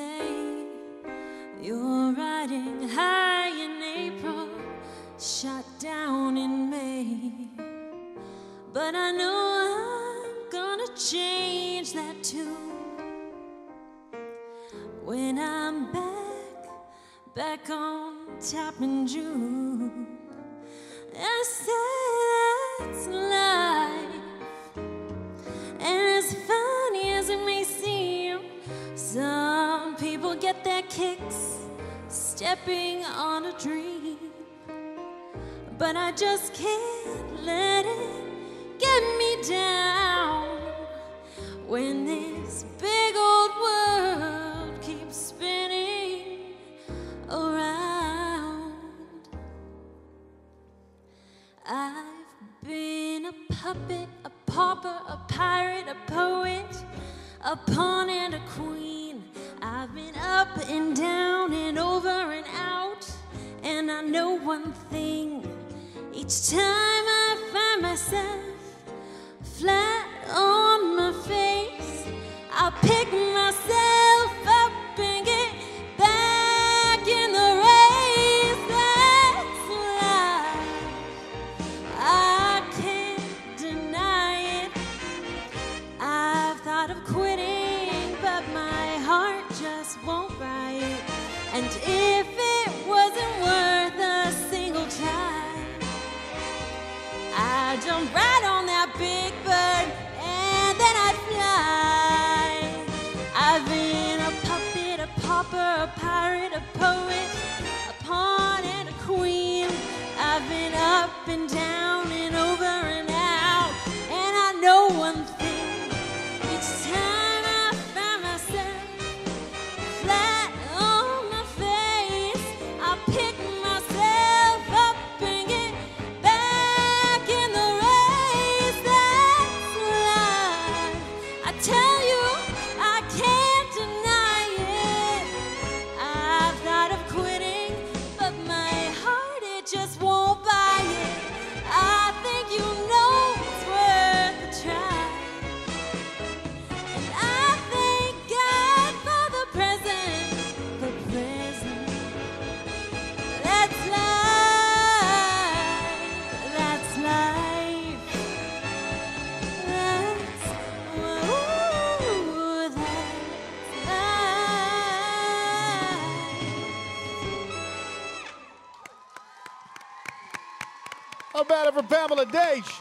say you're riding high in April, shot down in May. But I know I'm gonna change that tune when I'm back, back on top in June. I say that's life, and as funny as it may seem, some people get their kicks stepping on a dream. But I just can't let it get me down when this big old world keeps spinning around. I've been a puppet, a pauper, a pirate, a poet, a pawn and a queen. Up and down and over and out, and I know one thing. Each time I find myself flat pauper, a pirate, a poet, a pawn and a queen. I've been up and down About it for Pamela Daitch?